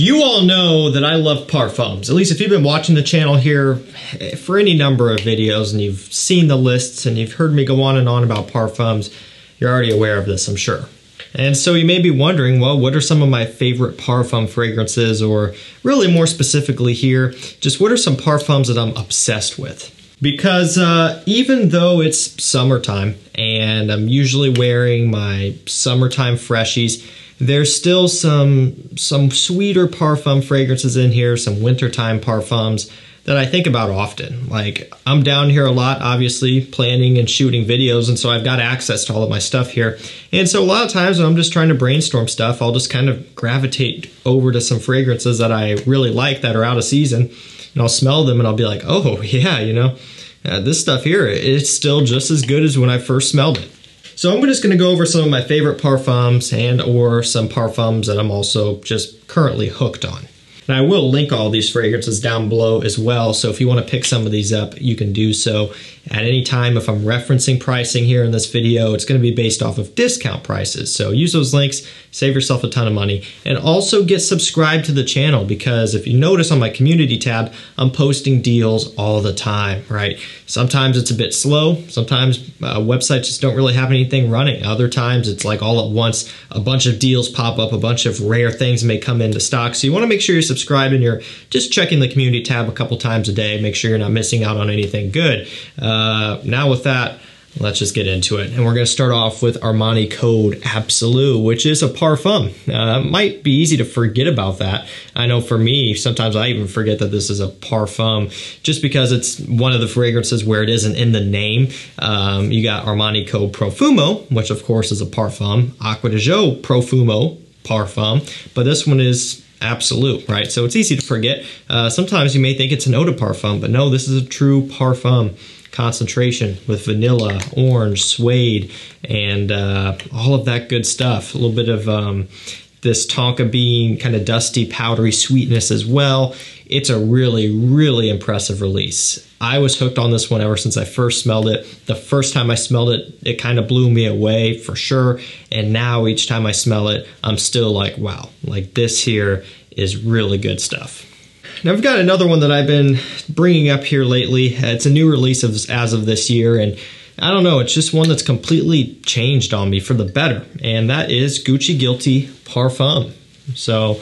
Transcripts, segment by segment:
You all know that I love parfums. At least if you've been watching the channel here for any number of videos and you've seen the lists and you've heard me go on and on about parfums, you're already aware of this, I'm sure. And so you may be wondering, well, what are some of my favorite parfum fragrances, or really more specifically here, just what are some parfums that I'm obsessed with? Because uh, even though it's summertime and I'm usually wearing my summertime freshies, there's still some some sweeter parfum fragrances in here, some wintertime parfums that I think about often. Like I'm down here a lot, obviously planning and shooting videos, and so I've got access to all of my stuff here. And so a lot of times when I'm just trying to brainstorm stuff, I'll just kind of gravitate over to some fragrances that I really like that are out of season, and I'll smell them and I'll be like, oh yeah, you know, uh, this stuff here, it's still just as good as when I first smelled it. So I'm just going to go over some of my favorite parfums and or some parfums that I'm also just currently hooked on. And I will link all these fragrances down below as well. So if you want to pick some of these up, you can do so at any time. If I'm referencing pricing here in this video, it's going to be based off of discount prices. So use those links, save yourself a ton of money, and also get subscribed to the channel because if you notice on my community tab, I'm posting deals all the time, right? Sometimes it's a bit slow. Sometimes uh, websites just don't really have anything running. Other times it's like all at once, a bunch of deals pop up, a bunch of rare things may come into stock. So you want to make sure you're subscribed and you're just checking the community tab a couple times a day. Make sure you're not missing out on anything good. Uh, now with that, let's just get into it. And we're going to start off with Armani Code Absolu, which is a parfum. Uh, might be easy to forget about that. I know for me, sometimes I even forget that this is a parfum just because it's one of the fragrances where it isn't in the name. Um, you got Armani Code Profumo, which of course is a parfum, Acqua di Gio Profumo parfum, but this one is absolute, right? So it's easy to forget. Uh, sometimes you may think it's an eau de parfum, but no, this is a true parfum concentration with vanilla, orange, suede, and uh, all of that good stuff. A little bit of um, this tonka bean kind of dusty, powdery sweetness as well. It's a really, really impressive release. I was hooked on this one ever since I first smelled it. The first time I smelled it, it kind of blew me away for sure. And now each time I smell it, I'm still like, wow, like this here is really good stuff. Now I've got another one that I've been bringing up here lately. It's a new release of, as of this year, and I don't know, it's just one that's completely changed on me for the better, and that is Gucci Guilty Parfum. So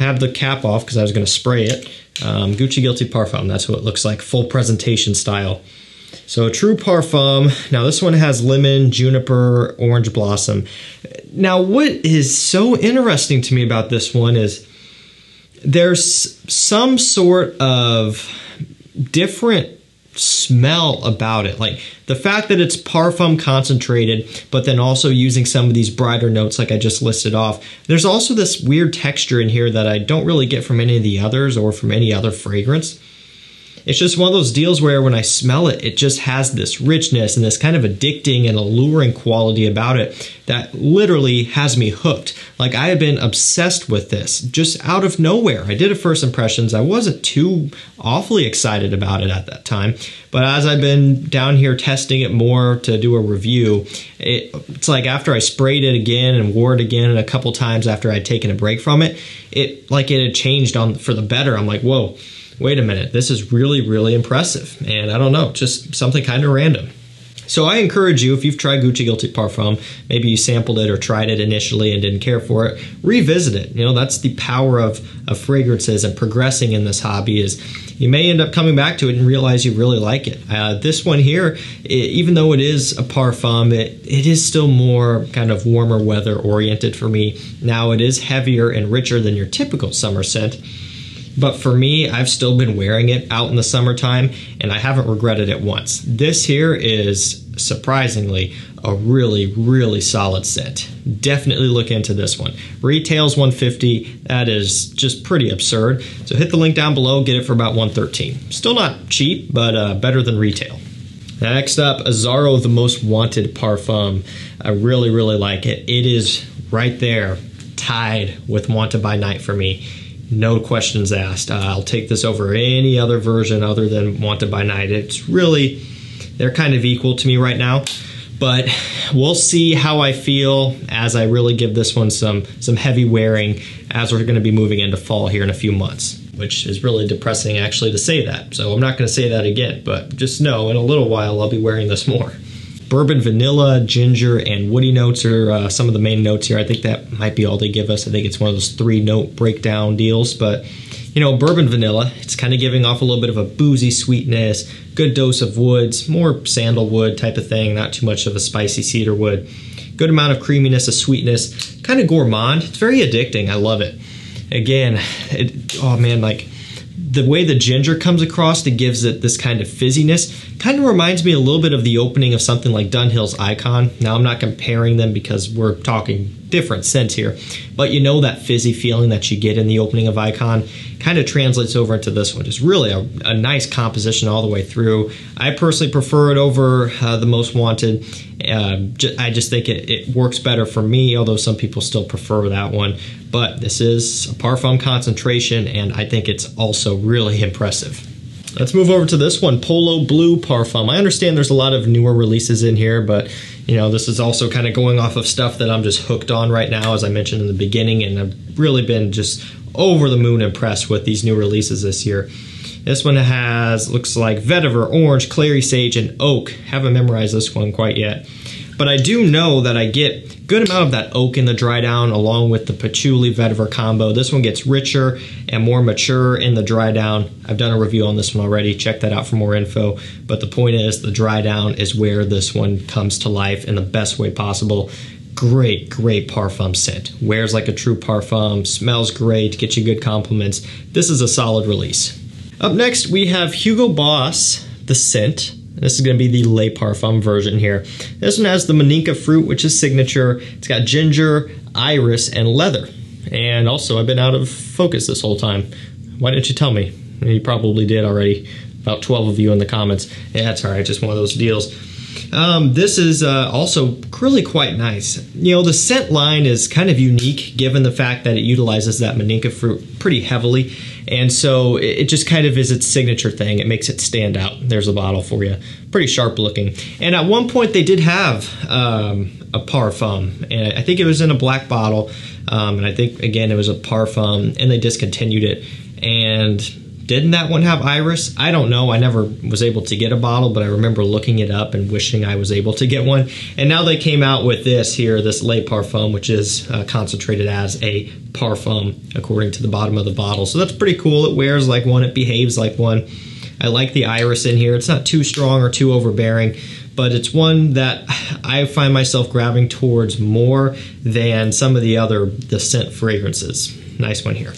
I have the cap off because I was going to spray it. Um, Gucci Guilty Parfum, that's what it looks like, full presentation style. So true parfum. Now this one has lemon, juniper, orange blossom. Now what is so interesting to me about this one is there's some sort of different smell about it. Like the fact that it's parfum concentrated, but then also using some of these brighter notes like I just listed off. There's also this weird texture in here that I don't really get from any of the others or from any other fragrance. It's just one of those deals where when I smell it, it just has this richness and this kind of addicting and alluring quality about it that literally has me hooked. Like I have been obsessed with this just out of nowhere. I did a first impressions. I wasn't too awfully excited about it at that time, but as I've been down here testing it more to do a review, it, it's like after I sprayed it again and wore it again and a couple times after I'd taken a break from it, it like it had changed on for the better. I'm like, whoa wait a minute, this is really, really impressive. And I don't know, just something kind of random. So I encourage you, if you've tried Gucci Guilty Parfum, maybe you sampled it or tried it initially and didn't care for it, revisit it. You know, that's the power of, of fragrances and progressing in this hobby is you may end up coming back to it and realize you really like it. Uh, this one here, it, even though it is a parfum, it, it is still more kind of warmer weather oriented for me. Now it is heavier and richer than your typical summer scent but for me, I've still been wearing it out in the summertime and I haven't regretted it once. This here is surprisingly a really, really solid scent. Definitely look into this one. Retails 150. That is just pretty absurd. So hit the link down below, get it for about 113. Still not cheap, but uh, better than retail. Next up, Azzaro the Most Wanted Parfum. I really, really like it. It is right there, tied with Wanted by Night for me no questions asked. Uh, I'll take this over any other version other than Wanted by Night. It's really, they're kind of equal to me right now. But we'll see how I feel as I really give this one some some heavy wearing as we're going to be moving into fall here in a few months, which is really depressing actually to say that. So I'm not going to say that again, but just know in a little while I'll be wearing this more. Bourbon vanilla, ginger, and woody notes are uh, some of the main notes here. I think that might be all they give us. I think it's one of those three note breakdown deals, but you know, bourbon vanilla, it's kind of giving off a little bit of a boozy sweetness, good dose of woods, more sandalwood type of thing, not too much of a spicy cedar wood. Good amount of creaminess, of sweetness, kind of gourmand. It's very addicting. I love it. Again, it, oh man, like the way the ginger comes across that gives it this kind of fizziness kind of reminds me a little bit of the opening of something like Dunhill's Icon. Now, I'm not comparing them because we're talking different scents here, but you know that fizzy feeling that you get in the opening of Icon kind of translates over into this one. It's really a, a nice composition all the way through. I personally prefer it over uh, the Most Wanted. Uh, I just think it, it works better for me, although some people still prefer that one. But this is a Parfum concentration, and I think it's also really impressive. Let's move over to this one, Polo Blue Parfum. I understand there's a lot of newer releases in here, but you know, this is also kind of going off of stuff that I'm just hooked on right now, as I mentioned in the beginning, and I've really been just over the moon impressed with these new releases this year. This one has, looks like vetiver, orange, clary sage, and oak. Haven't memorized this one quite yet. But I do know that I get good amount of that oak in the dry down along with the patchouli vetiver combo. This one gets richer and more mature in the dry down. I've done a review on this one already. Check that out for more info. But the point is the dry down is where this one comes to life in the best way possible great, great parfum scent. Wears like a true parfum, smells great, gets you good compliments. This is a solid release. Up next, we have Hugo Boss, the scent. This is going to be the Le Parfum version here. This one has the Maninka fruit, which is signature. It's got ginger, iris, and leather. And also, I've been out of focus this whole time. Why didn't you tell me? You probably did already. About 12 of you in the comments. Yeah, that's all right. Just one of those deals. Um, this is uh, also really quite nice. You know, the scent line is kind of unique given the fact that it utilizes that Maninka fruit pretty heavily. And so it just kind of is its signature thing. It makes it stand out. There's a bottle for you. Pretty sharp looking. And at one point they did have um, a parfum. And I think it was in a black bottle. Um, and I think, again, it was a parfum. And they discontinued it. And didn't that one have iris? I don't know. I never was able to get a bottle, but I remember looking it up and wishing I was able to get one. And now they came out with this here, this Le Parfum, which is uh, concentrated as a parfum according to the bottom of the bottle. So that's pretty cool. It wears like one, it behaves like one. I like the iris in here. It's not too strong or too overbearing, but it's one that I find myself grabbing towards more than some of the other the scent fragrances. Nice one here.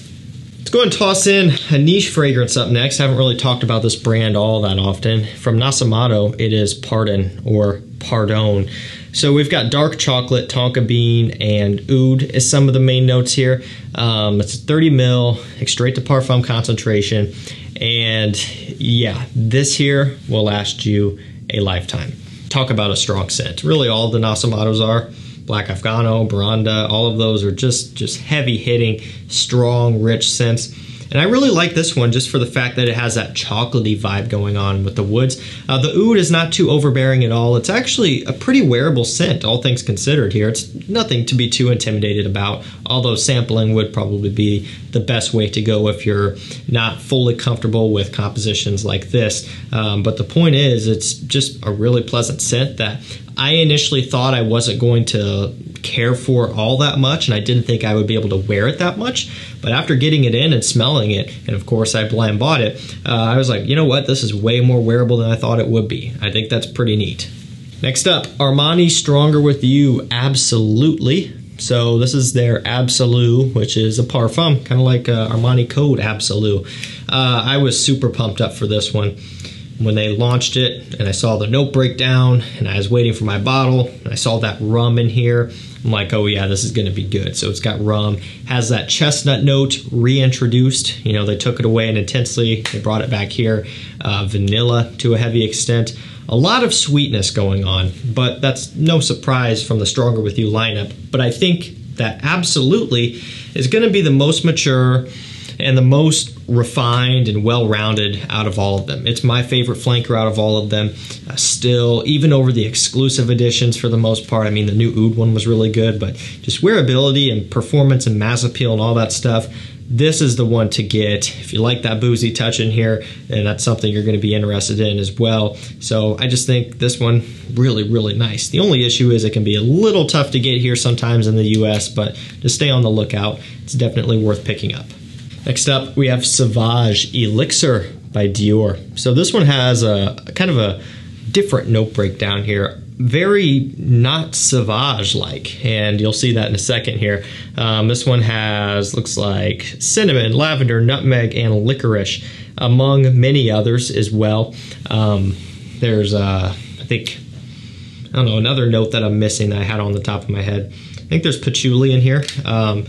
Let's go and toss in a niche fragrance up next. I haven't really talked about this brand all that often. From Nasomatto, it is Pardon or Pardon. So we've got dark chocolate, tonka bean, and oud is some of the main notes here. Um, it's 30 mil, straight to parfum concentration. And yeah, this here will last you a lifetime. Talk about a strong scent. Really all the Nasomattos are. Black Afgano, Baraonda, all of those are just just heavy hitting, strong, rich scents. And I really like this one just for the fact that it has that chocolatey vibe going on with the woods. Uh, the oud is not too overbearing at all. It's actually a pretty wearable scent, all things considered here. It's nothing to be too intimidated about, although sampling would probably be the best way to go if you're not fully comfortable with compositions like this. Um, but the point is, it's just a really pleasant scent that I initially thought I wasn't going to care for all that much, and I didn't think I would be able to wear it that much. But after getting it in and smelling it, and of course I blind bought it, uh, I was like, you know what, this is way more wearable than I thought it would be. I think that's pretty neat. Next up, Armani Stronger with You, absolutely. So this is their Absolute, which is a parfum, kind of like uh, Armani Code Absolute. Uh, I was super pumped up for this one when they launched it and I saw the note breakdown and I was waiting for my bottle and I saw that rum in here. I'm like, oh yeah, this is going to be good. So it's got rum, has that chestnut note reintroduced. You know, they took it away and intensely, they brought it back here. Uh, vanilla to a heavy extent. A lot of sweetness going on, but that's no surprise from the Stronger With You lineup. But I think that absolutely is going to be the most mature and the most refined and well rounded out of all of them. It's my favorite flanker out of all of them. Uh, still, even over the exclusive editions for the most part. I mean, the new Oud one was really good, but just wearability and performance and mass appeal and all that stuff this is the one to get if you like that boozy touch in here and that's something you're going to be interested in as well so i just think this one really really nice the only issue is it can be a little tough to get here sometimes in the us but just stay on the lookout it's definitely worth picking up next up we have sauvage elixir by dior so this one has a kind of a different note breakdown here very not Sauvage like, and you'll see that in a second here. Um, this one has, looks like cinnamon, lavender, nutmeg, and licorice, among many others as well. Um, there's, uh, I think, I don't know, another note that I'm missing that I had on the top of my head. I think there's patchouli in here, um,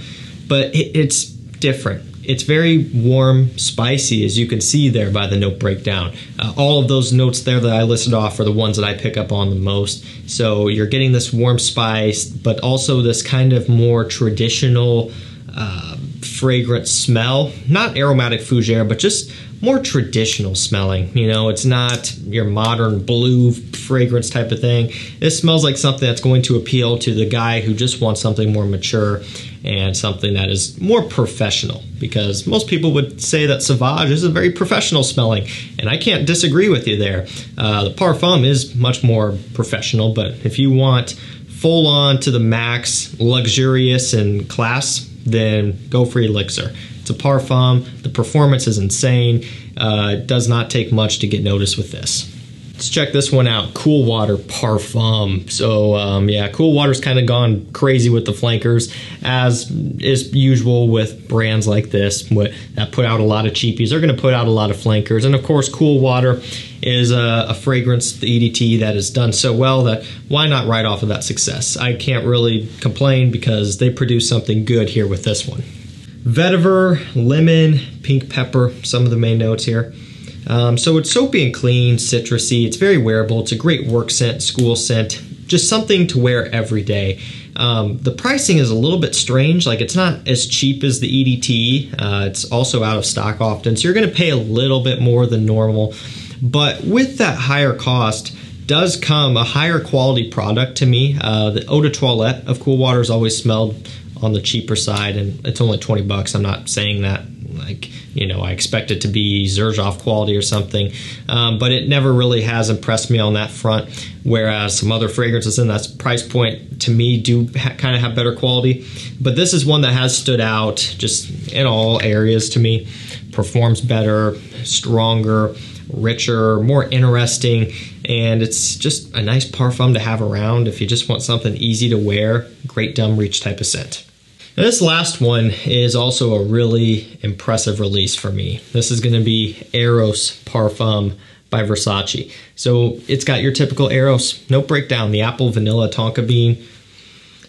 but it, it's different it's very warm, spicy, as you can see there by the note breakdown. Uh, all of those notes there that I listed off are the ones that I pick up on the most. So you're getting this warm spice, but also this kind of more traditional uh, fragrant smell. Not aromatic fougere, but just more traditional smelling. You know, it's not your modern blue fragrance type of thing. It smells like something that's going to appeal to the guy who just wants something more mature and something that is more professional because most people would say that Sauvage is a very professional smelling, and I can't disagree with you there. Uh, the Parfum is much more professional, but if you want full on to the max, luxurious and class, then go for Elixir. It's a Parfum. The performance is insane. Uh, it does not take much to get noticed with this. Let's check this one out. Cool Water Parfum. So, um, yeah, Cool Water's kind of gone crazy with the flankers, as is usual with brands like this that put out a lot of cheapies. They're going to put out a lot of flankers. And of course, Cool Water is a, a, fragrance, the EDT, that has done so well that why not write off of that success? I can't really complain because they produce something good here with this one. Vetiver, lemon, pink pepper, some of the main notes here. Um, so it's soapy and clean, citrusy. It's very wearable. It's a great work scent, school scent, just something to wear every day. Um, the pricing is a little bit strange. Like it's not as cheap as the EDT. Uh, it's also out of stock often, so you're going to pay a little bit more than normal. But with that higher cost, does come a higher quality product to me. Uh, the eau de toilette of Cool Water has always smelled on the cheaper side, and it's only 20 bucks. I'm not saying that like you know I expect it to be Xerjoff quality or something, um, but it never really has impressed me on that front. Whereas some other fragrances in that price point to me do kind of have better quality, but this is one that has stood out just in all areas to me. Performs better, stronger, richer, more interesting, and it's just a nice parfum to have around if you just want something easy to wear. Great dumb reach type of scent. This last one is also a really impressive release for me. This is going to be Eros Parfum by Versace. So it's got your typical Eros, no breakdown, the apple, vanilla, tonka bean,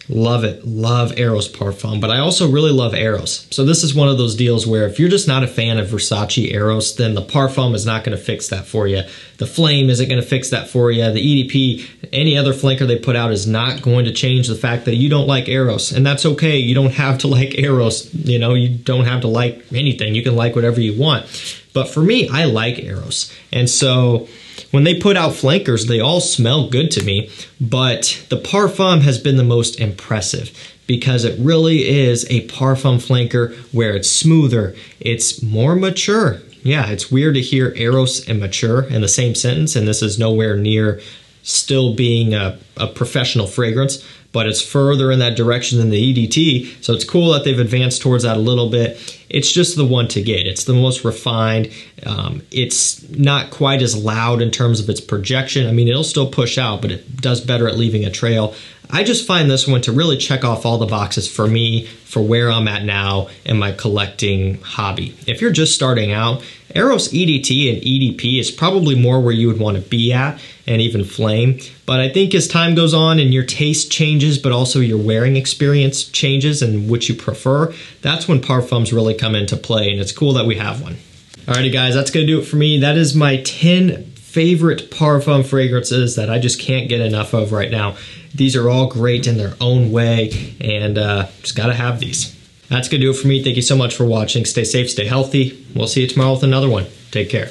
Love it. Love Eros Parfum, but I also really love Eros. So this is one of those deals where if you're just not a fan of Versace Eros, then the Parfum is not going to fix that for you. The Flame isn't going to fix that for you. The EDP, any other flanker they put out is not going to change the fact that you don't like Eros. And that's okay. You don't have to like Eros. You know, you don't have to like anything. You can like whatever you want. But for me, I like Eros. And so when they put out flankers, they all smell good to me, but the Parfum has been the most impressive because it really is a Parfum flanker where it's smoother, it's more mature. Yeah, it's weird to hear Eros and mature in the same sentence, and this is nowhere near still being a, a professional fragrance, but it's further in that direction than the EDT. So it's cool that they've advanced towards that a little bit. It's just the one to get. It's the most refined. Um, it's not quite as loud in terms of its projection. I mean, it'll still push out, but it does better at leaving a trail. I just find this one to really check off all the boxes for me, for where I'm at now in my collecting hobby. If you're just starting out, Eros EDT and EDP is probably more where you would want to be at and even flame. But I think as time goes on and your taste changes, but also your wearing experience changes and which you prefer, that's when parfums really come into play. And it's cool that we have one. Alrighty guys, that's gonna do it for me. That is my 10 favorite parfum fragrances that I just can't get enough of right now. These are all great in their own way and uh, just gotta have these. That's going to do it for me. Thank you so much for watching. Stay safe, stay healthy. We'll see you tomorrow with another one. Take care.